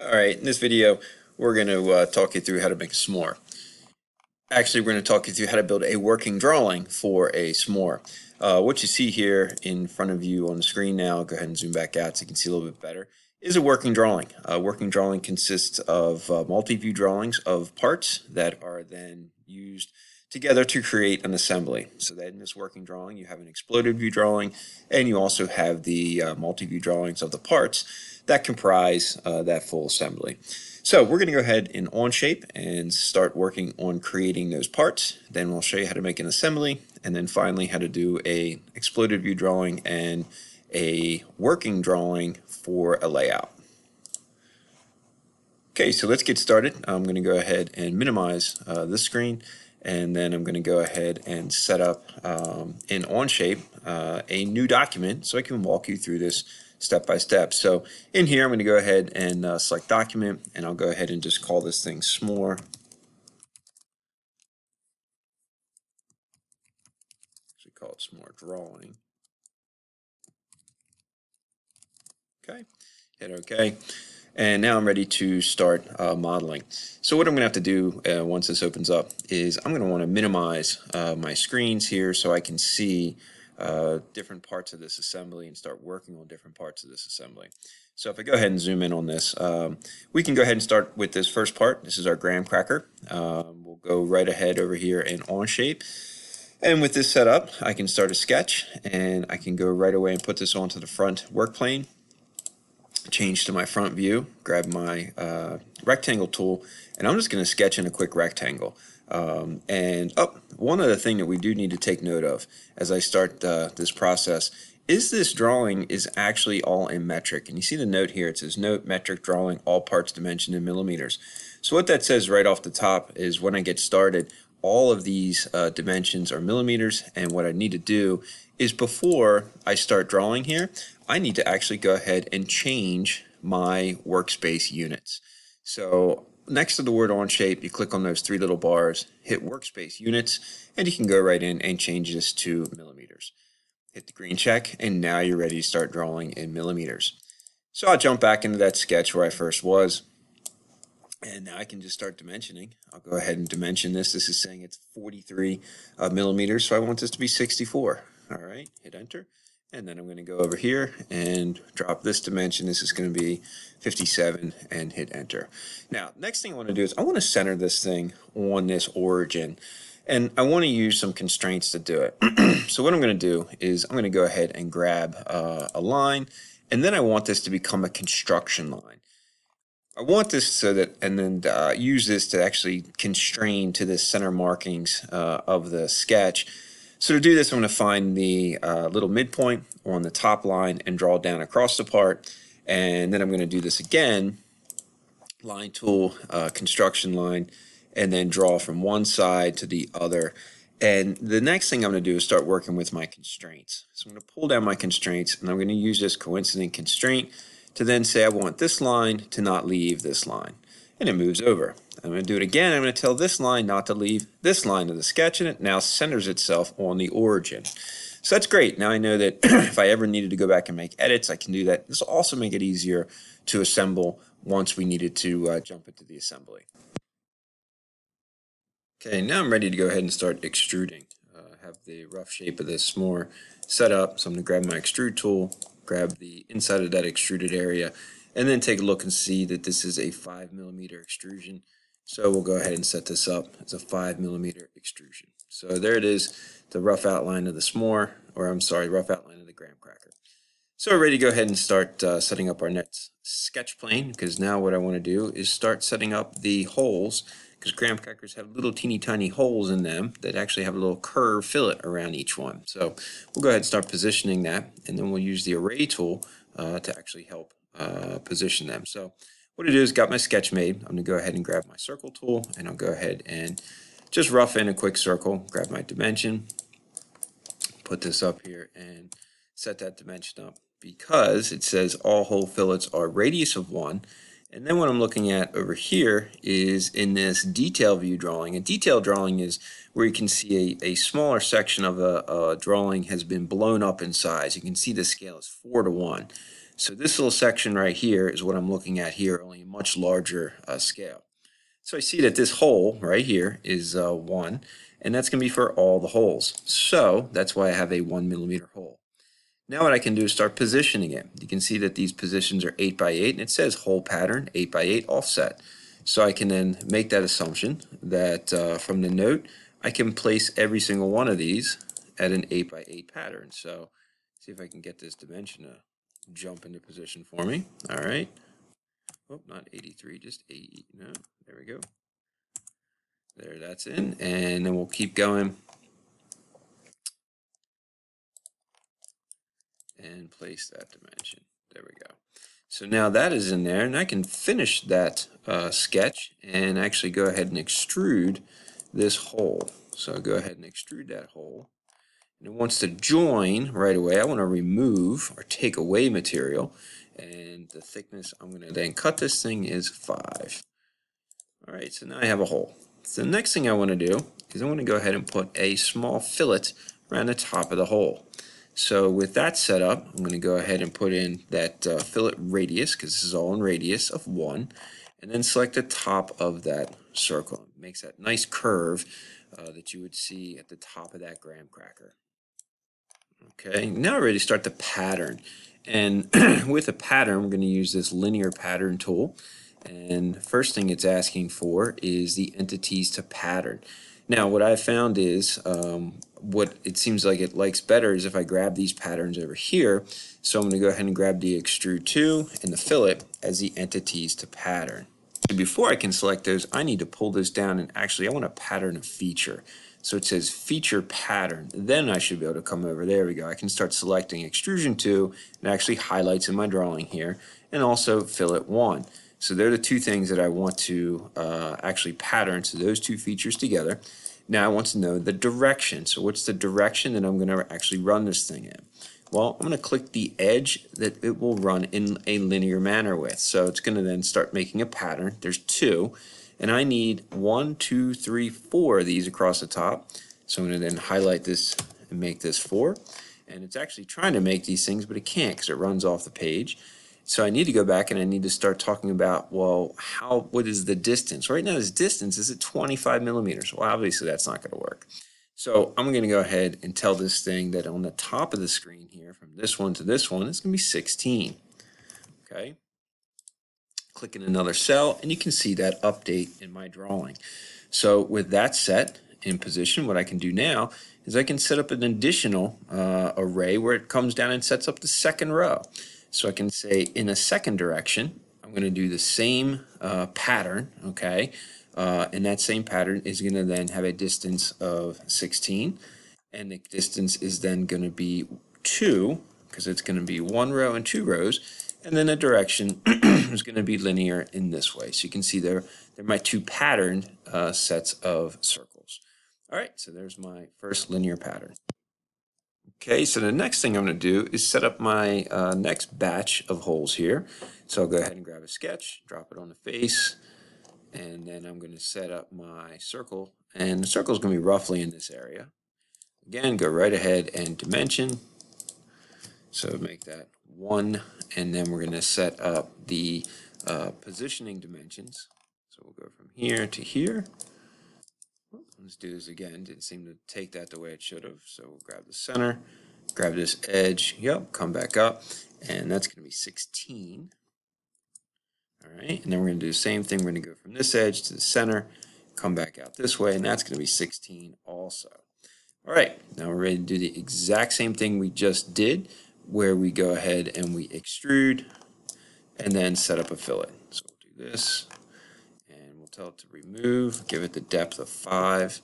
All right, in this video, we're going to uh, talk you through how to make a s'more. Actually, we're going to talk you through how to build a working drawing for a s'more. Uh, what you see here in front of you on the screen now, go ahead and zoom back out so you can see a little bit better, is a working drawing. A working drawing consists of uh, multi-view drawings of parts that are then used together to create an assembly. So that in this working drawing, you have an exploded view drawing, and you also have the uh, multi-view drawings of the parts that comprise uh, that full assembly. So we're going to go ahead in Onshape and start working on creating those parts. Then we'll show you how to make an assembly, and then finally how to do a exploded view drawing and a working drawing for a layout. Okay, so let's get started. I'm going to go ahead and minimize uh, this screen and then I'm going to go ahead and set up um, in Onshape uh, a new document so I can walk you through this step by step. So in here I'm going to go ahead and uh, select document and I'll go ahead and just call this thing s'more. Actually call it s'more drawing. Okay, hit OK. And now I'm ready to start uh, modeling. So what I'm going to have to do uh, once this opens up is I'm going to want to minimize uh, my screens here so I can see uh, different parts of this assembly and start working on different parts of this assembly. So if I go ahead and zoom in on this, um, we can go ahead and start with this first part. This is our graham cracker. Um, we'll go right ahead over here in shape, And with this set up, I can start a sketch and I can go right away and put this onto the front work plane change to my front view, grab my uh, rectangle tool, and I'm just going to sketch in a quick rectangle. Um, and oh, one other thing that we do need to take note of as I start uh, this process is this drawing is actually all in metric. And you see the note here, it says note metric drawing, all parts dimensioned in millimeters. So what that says right off the top is when I get started, all of these uh, dimensions are millimeters and what I need to do is before I start drawing here, I need to actually go ahead and change my workspace units. So next to the word Onshape, you click on those three little bars, hit workspace units, and you can go right in and change this to millimeters. Hit the green check, and now you're ready to start drawing in millimeters. So I'll jump back into that sketch where I first was. And now I can just start dimensioning. I'll go ahead and dimension this. This is saying it's 43 uh, millimeters, so I want this to be 64. All right, hit enter. And then I'm going to go over here and drop this dimension. This is going to be 57 and hit enter. Now, next thing I want to do is I want to center this thing on this origin. And I want to use some constraints to do it. so what I'm going to do is I'm going to go ahead and grab uh, a line. And then I want this to become a construction line. I want this so that, and then uh, use this to actually constrain to the center markings uh, of the sketch. So to do this, I'm going to find the uh, little midpoint on the top line and draw down across the part. And then I'm going to do this again, line tool, uh, construction line, and then draw from one side to the other. And the next thing I'm going to do is start working with my constraints. So I'm going to pull down my constraints, and I'm going to use this coincident constraint to then say I want this line to not leave this line. And it moves over. I'm going to do it again. I'm going to tell this line not to leave this line of the sketch, and it now centers itself on the origin. So that's great. Now I know that if I ever needed to go back and make edits, I can do that. This will also make it easier to assemble once we needed to uh, jump into the assembly. Okay, now I'm ready to go ahead and start extruding. Uh, have the rough shape of this more set up. So I'm going to grab my extrude tool, grab the inside of that extruded area, and then take a look and see that this is a 5 millimeter extrusion. So we'll go ahead and set this up as a 5 millimeter extrusion. So there it is, the rough outline of the s'more, or I'm sorry, rough outline of the graham cracker. So we're ready to go ahead and start uh, setting up our next sketch plane, because now what I want to do is start setting up the holes, because graham crackers have little teeny tiny holes in them that actually have a little curve fillet around each one. So we'll go ahead and start positioning that, and then we'll use the array tool uh, to actually help uh, position them. So what I do is got my sketch made. I'm going to go ahead and grab my circle tool and I'll go ahead and just rough in a quick circle, grab my dimension, put this up here and set that dimension up because it says all hole fillets are radius of one. And then what I'm looking at over here is in this detail view drawing. A detail drawing is where you can see a, a smaller section of a, a drawing has been blown up in size. You can see the scale is four to one. So this little section right here is what I'm looking at here, only a much larger uh, scale. So I see that this hole right here is uh, 1, and that's going to be for all the holes. So that's why I have a 1 millimeter hole. Now what I can do is start positioning it. You can see that these positions are 8 by 8 and it says hole pattern 8 by 8 offset. So I can then make that assumption that uh, from the note I can place every single one of these at an 8 by 8 pattern. So see if I can get this dimension to jump into position for me. All right. Oh, not 83, just 80. No, there we go. There, that's in. And then we'll keep going and place that dimension. There we go. So now that is in there, and I can finish that uh, sketch and actually go ahead and extrude this hole. So go ahead and extrude that hole. And it wants to join right away. I want to remove or take away material. And the thickness I'm going to then cut this thing is 5. All right, so now I have a hole. So the next thing I want to do is I want to go ahead and put a small fillet around the top of the hole. So with that set up, I'm going to go ahead and put in that uh, fillet radius, because this is all in radius of 1, and then select the top of that circle. It makes that nice curve uh, that you would see at the top of that graham cracker. Okay, now we're ready to start the pattern. And with a pattern, we're going to use this linear pattern tool. And first thing it's asking for is the entities to pattern. Now, what I've found is um, what it seems like it likes better is if I grab these patterns over here. So I'm going to go ahead and grab the extrude 2 and the fillet as the entities to pattern. Before I can select those, I need to pull this down and actually I want to pattern a feature. So it says feature pattern. Then I should be able to come over. There we go. I can start selecting extrusion 2. It actually highlights in my drawing here. And also fillet 1. So they're the two things that I want to uh, actually pattern. So those two features together. Now I want to know the direction. So what's the direction that I'm going to actually run this thing in? Well, I'm going to click the edge that it will run in a linear manner with. So it's going to then start making a pattern. There's two. And I need one, two, three, four of these across the top. So I'm going to then highlight this and make this four. And it's actually trying to make these things, but it can't because it runs off the page. So I need to go back and I need to start talking about, well, how, what is the distance? Right now this distance is at 25 millimeters. Well, obviously that's not going to work. So I'm going to go ahead and tell this thing that on the top of the screen here, from this one to this one, it's going to be 16. Okay. Click in another cell and you can see that update in my drawing. So with that set in position, what I can do now is I can set up an additional uh, array where it comes down and sets up the second row. So I can say in a second direction, I'm going to do the same uh, pattern, okay? Uh, and that same pattern is going to then have a distance of 16. And the distance is then going to be 2, because it's going to be one row and two rows. And then the direction is going to be linear in this way. So you can see there, are my two patterned uh, sets of circles. All right, so there's my first linear pattern. Okay, so the next thing I'm going to do is set up my uh, next batch of holes here. So I'll go ahead and grab a sketch, drop it on the face, and then I'm going to set up my circle. And the circle is going to be roughly in this area. Again, go right ahead and dimension. So make that 1, and then we're going to set up the uh, positioning dimensions. So we'll go from here to here. Let's do this again. Didn't seem to take that the way it should have. So we'll grab the center, grab this edge. Yep, come back up. And that's going to be 16. All right, and then we're going to do the same thing. We're going to go from this edge to the center, come back out this way, and that's going to be 16 also. All right, now we're ready to do the exact same thing we just did, where we go ahead and we extrude and then set up a fillet. So we'll do this, and we'll tell it to remove, give it the depth of 5.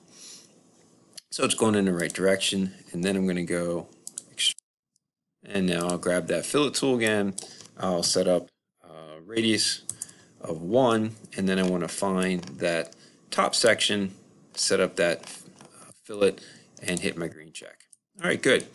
So it's going in the right direction. And then I'm going to go, and now I'll grab that fillet tool again. I'll set up a radius of 1, and then I want to find that top section, set up that uh, fillet, and hit my green check. All right, good.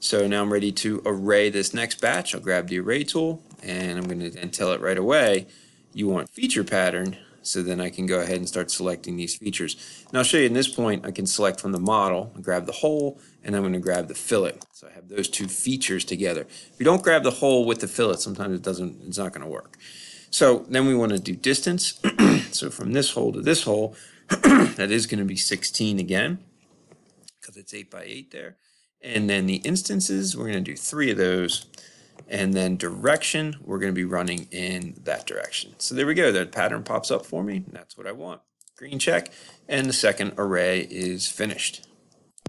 So now I'm ready to array this next batch. I'll grab the array tool, and I'm going to then tell it right away, you want feature pattern So then I can go ahead and start selecting these features. And I'll show you in this point, I can select from the model, grab the hole, and I'm going to grab the fillet. So I have those two features together. If you don't grab the hole with the fillet, sometimes it doesn't, it's not going to work. So then we want to do distance. so from this hole to this hole, that is going to be 16 again, because it's 8 by 8 there. And then the instances, we're going to do three of those. And then direction, we're going to be running in that direction. So there we go. That pattern pops up for me. That's what I want. Green check. And the second array is finished.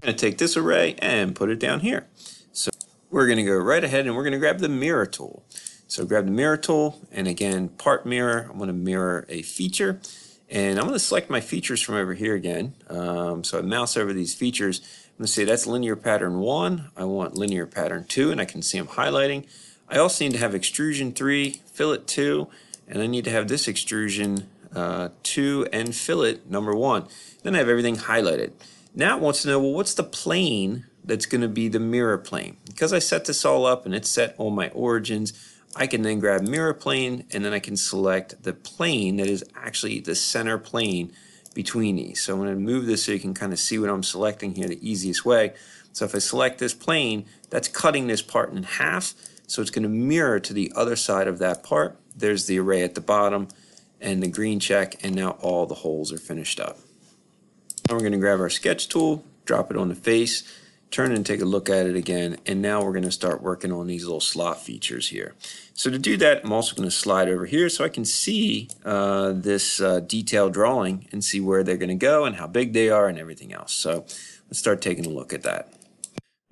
I'm going to take this array and put it down here. So we're going to go right ahead and we're going to grab the mirror tool. So grab the mirror tool and again, part mirror, I'm going to mirror a feature. And I'm going to select my features from over here again. Um, so I mouse over these features. I'm going to say that's linear pattern 1. I want linear pattern 2, and I can see them highlighting. I also need to have extrusion 3, fillet 2, and I need to have this extrusion uh, 2 and fillet number 1. Then I have everything highlighted. Now it wants to know, well, what's the plane that's going to be the mirror plane? Because I set this all up and it's set all my origins, I can then grab mirror plane and then I can select the plane that is actually the center plane between these. So I'm going to move this so you can kind of see what I'm selecting here the easiest way. So if I select this plane, that's cutting this part in half. So it's going to mirror to the other side of that part. There's the array at the bottom and the green check and now all the holes are finished up. Now we're going to grab our sketch tool, drop it on the face, turn and take a look at it again, and now we're going to start working on these little slot features here. So to do that, I'm also going to slide over here so I can see uh, this uh, detailed drawing and see where they're going to go and how big they are and everything else. So let's start taking a look at that.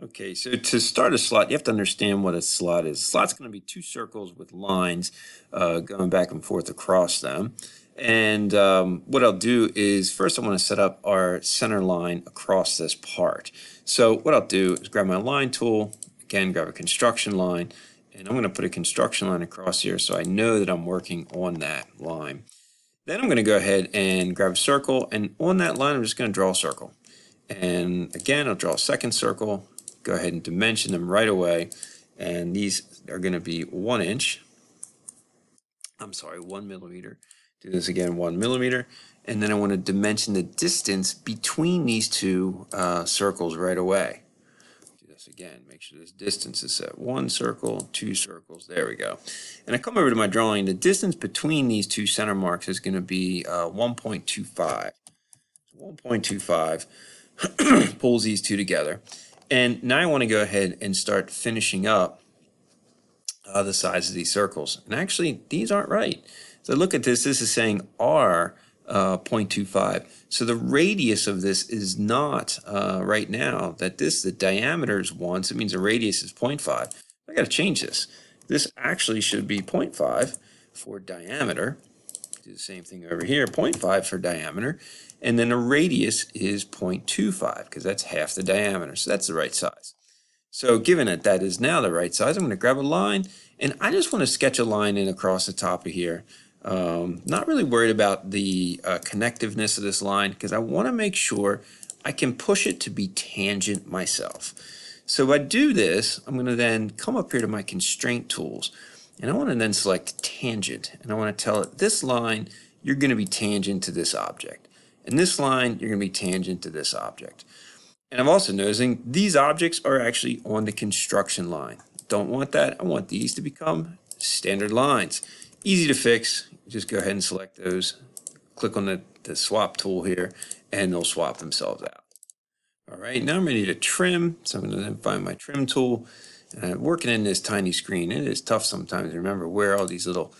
Okay, so to start a slot, you have to understand what a slot is. A slot's going to be two circles with lines uh, going back and forth across them. And um, what I'll do is first I want to set up our center line across this part. So what I'll do is grab my line tool, again grab a construction line, and I'm going to put a construction line across here so I know that I'm working on that line. Then I'm going to go ahead and grab a circle, and on that line I'm just going to draw a circle. And again, I'll draw a second circle, go ahead and dimension them right away, and these are going to be one inch. I'm sorry, one millimeter. Do this again, one millimeter. And then I want to dimension the distance between these two uh, circles right away. Do this again, make sure this distance is set. One circle, two circles, there we go. And I come over to my drawing, the distance between these two center marks is going to be uh, 1.25. 1.25 pulls these two together. And now I want to go ahead and start finishing up uh, the size of these circles. And actually, these aren't right. So look at this, this is saying R uh, 0.25. So the radius of this is not uh, right now that this, the diameter is 1, so it means the radius is 0.5. I got to change this. This actually should be 0.5 for diameter. Do the same thing over here, 0.5 for diameter. And then the radius is 0.25 because that's half the diameter. So that's the right size. So given that that is now the right size, I'm going to grab a line and I just want to sketch a line in across the top of here. Um, not really worried about the uh, connectiveness of this line because I want to make sure I can push it to be tangent myself. So if I do this, I'm going to then come up here to my constraint tools and I want to then select tangent and I want to tell it this line you're going to be tangent to this object and this line you're going to be tangent to this object. And I'm also noticing these objects are actually on the construction line. Don't want that. I want these to become standard lines. Easy to fix. Just go ahead and select those. Click on the, the swap tool here and they'll swap themselves out. All right, now I'm ready to trim. So I'm going to then find my trim tool. And I'm working in this tiny screen. It is tough sometimes to remember where all these little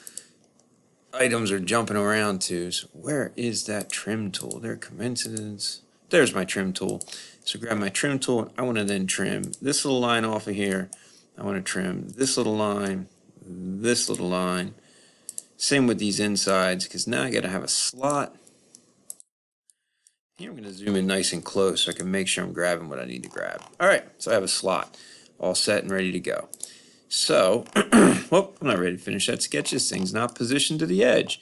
items are jumping around to. So where is that trim tool? There, coincident. There's my trim tool. So grab my trim tool. I want to then trim this little line off of here. I want to trim this little line, this little line, same with these insides, because now I got to have a slot. Here I'm going to zoom in nice and close so I can make sure I'm grabbing what I need to grab. All right, so I have a slot all set and ready to go. So, well, I'm not ready to finish that sketch. This thing's not positioned to the edge.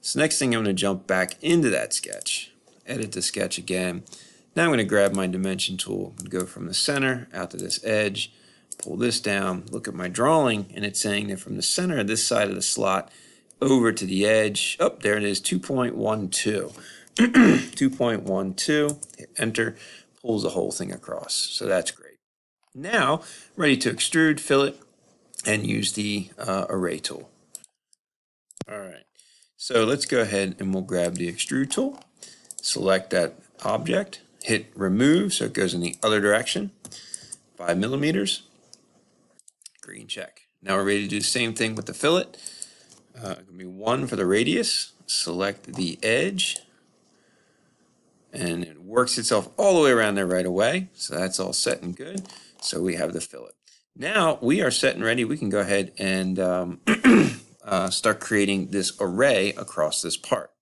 So next thing I'm going to jump back into that sketch, edit the sketch again. Now I'm going to grab my dimension tool and go from the center out to this edge, pull this down, look at my drawing, and it's saying that from the center of this side of the slot over to the edge. Up oh, there it is, 2.12. 2.12, hit enter, pulls the whole thing across. So that's great. Now, ready to extrude, fillet, and use the uh, array tool. All right, so let's go ahead and we'll grab the extrude tool, select that object, hit remove so it goes in the other direction, five millimeters, green check. Now we're ready to do the same thing with the fillet. Uh, to be one for the radius, select the edge, and it works itself all the way around there right away. So that's all set and good. So we have the fillet. Now we are set and ready. We can go ahead and um, uh, start creating this array across this part.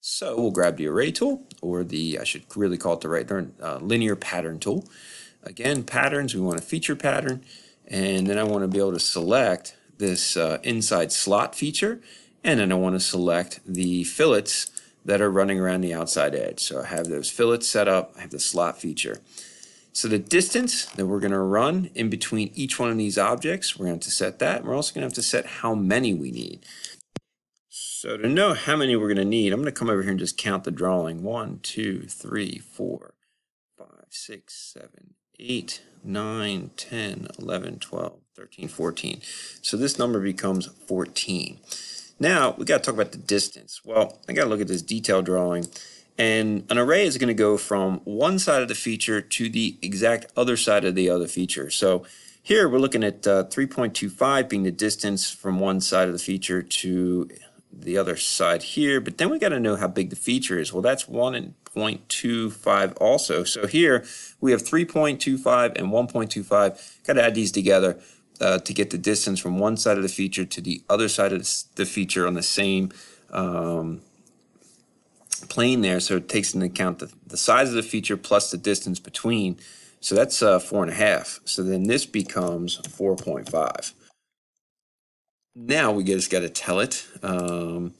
So we'll grab the array tool, or the, I should really call it the right uh, linear pattern tool. Again, patterns, we want a feature pattern, and then I want to be able to select this uh, inside slot feature, and then I want to select the fillets that are running around the outside edge. So I have those fillets set up, I have the slot feature. So the distance that we're going to run in between each one of these objects, we're going to, to set that. We're also going to have to set how many we need. So to know how many we're going to need, I'm going to come over here and just count the drawing. 1, 2, 3, 4, 5, 6, 7, 8, 9, 10, 11, 12, 13, 14. So this number becomes 14. Now, we got to talk about the distance. Well, I got to look at this detail drawing. And an array is going to go from one side of the feature to the exact other side of the other feature. So here we're looking at uh, 3.25 being the distance from one side of the feature to the other side here. But then we got to know how big the feature is. Well, that's 1.25 also. So here we have 3.25 and 1.25. Got to add these together uh, to get the distance from one side of the feature to the other side of the feature on the same um, plane there. So it takes into account the, the size of the feature plus the distance between. So that's uh, four and a half. So then this becomes 4.5. Now we just got to tell it. Um,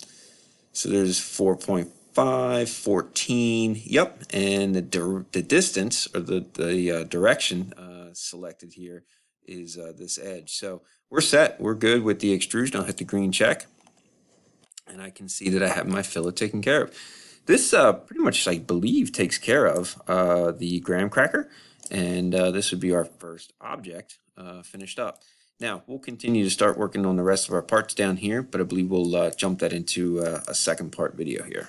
so there's 4.5, 14. Yep. And the, the distance or the, the uh, direction uh, selected here is uh, this edge. So we're set. We're good with the extrusion. I'll hit the green check. And I can see that I have my fillet taken care of. This uh, pretty much, I believe, takes care of uh, the graham cracker. And uh, this would be our first object uh, finished up. Now, we'll continue to start working on the rest of our parts down here, but I believe we'll uh, jump that into a second part video here.